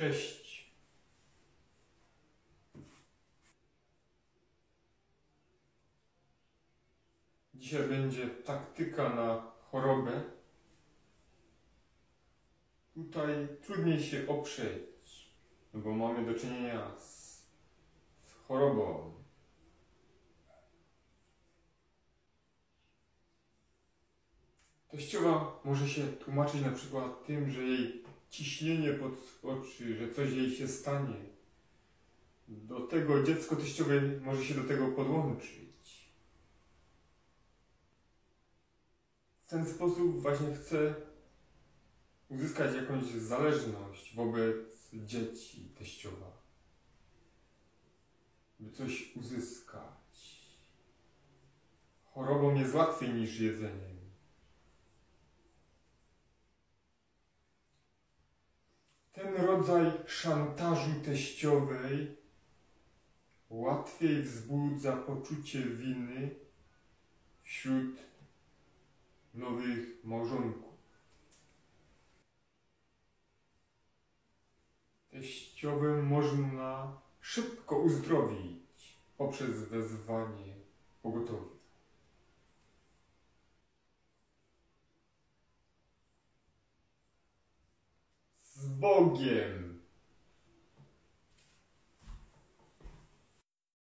Cześć. Dzisiaj będzie taktyka na chorobę. Tutaj trudniej się oprzeć, no bo mamy do czynienia z, z chorobą. Teściowa może się tłumaczyć na przykład tym, że jej ciśnienie podskoczy, że coś jej się stanie. Do tego dziecko teściowej może się do tego podłączyć. W ten sposób właśnie chce uzyskać jakąś zależność wobec dzieci teściowa. By coś uzyskać. Chorobą jest łatwiej niż jedzeniem. Ten rodzaj szantażu teściowej łatwiej wzbudza poczucie winy wśród nowych małżonków. Teściowym można szybko uzdrowić poprzez wezwanie pogotowia. Bogiem!